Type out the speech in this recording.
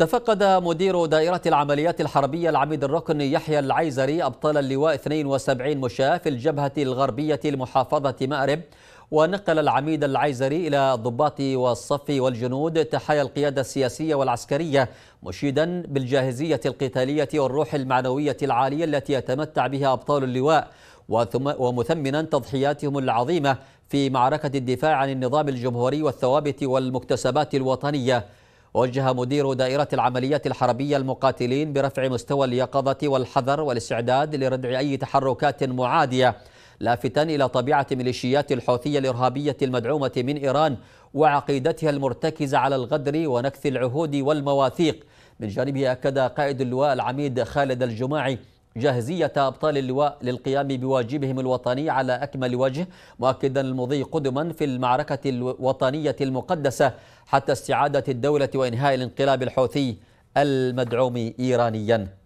تفقد مدير دائرة العمليات الحربية العميد الركن يحيى العيزري أبطال اللواء 72 مشاة في الجبهة الغربية لمحافظة مأرب. ونقل العميد العيزري إلى الضباط والصف والجنود تحايا القيادة السياسية والعسكرية مشيدا بالجاهزية القتالية والروح المعنوية العالية التي يتمتع بها أبطال اللواء. ومثمنا تضحياتهم العظيمة في معركة الدفاع عن النظام الجمهوري والثوابت والمكتسبات الوطنية. وجه مدير دائرة العمليات الحربية المقاتلين برفع مستوى اليقظة والحذر والاستعداد لردع أي تحركات معادية لافتا إلى طبيعة ميليشيات الحوثية الإرهابية المدعومة من إيران وعقيدتها المرتكزة على الغدر ونكث العهود والمواثيق. من جانبه أكد قائد اللواء العميد خالد الجماعي جاهزية أبطال اللواء للقيام بواجبهم الوطني على أكمل وجه مؤكدا المضي قدما في المعركة الوطنية المقدسة حتى استعادة الدولة وإنهاء الانقلاب الحوثي المدعوم إيرانيا.